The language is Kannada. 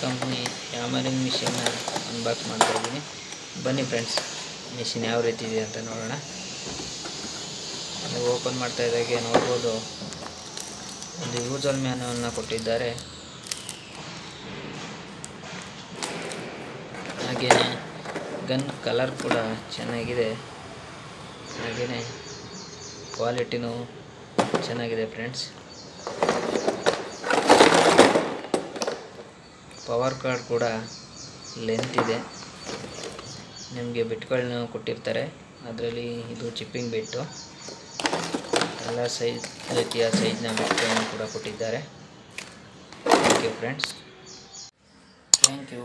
ಕಂಪ್ನಿ ಯಾಮರಿಂಗ್ ಮಿಷಿನ್ನ ಅನ್ಬಾಕ್ಸ್ ಮಾಡ್ತಾಯಿದ್ದೀನಿ ಬನ್ನಿ ಫ್ರೆಂಡ್ಸ್ ಮಿಷಿನ್ ಯಾವ ರೀತಿ ಇದೆ ಅಂತ ನೋಡೋಣ. ನೀವು ಓಪನ್ ಮಾಡ್ತಾ ಇದ್ದಾಗೆ ನೋಡ್ಬೋದು. ಒಂದು ಯೂಸಲ್ ಮ್ಯಾನವನ್ನು ಕೊಟ್ಟಿದ್ದಾರೆ. ಹಾಗೆಯೇ ಗನ್ ಕಲರ್ ಕೂಡ ಚೆನ್ನಾಗಿದೆ. ಹಾಗೆಯೇ ಕ್ವಾಲಿಟಿನೂ ಚೆನ್ನಾಗಿದೆ ಫ್ರೆಂಡ್ಸ್ ಪವರ್ ಕಾರ್ಡ್ ಕೂಡ ಲೆಂತ್ ಇದೆ. ನಿಮಗೆ ಬಿಟ್ಗಳನ್ನ ಕೊಟ್ಟಿರ್ತಾರೆ. ಅದರಲ್ಲಿ ಇದು ಚಿಪ್ಪಿಂಗ್ ಬಿಟ್ಟು ಎಲ್ಲ ಸೈಜ್ ರೀತಿಯ ಸೈಜ್ನ ಬಿಟ್ಗಳನ್ನು ಕೂಡ ಕೊಟ್ಟಿದ್ದಾರೆ. Thank you friends thank you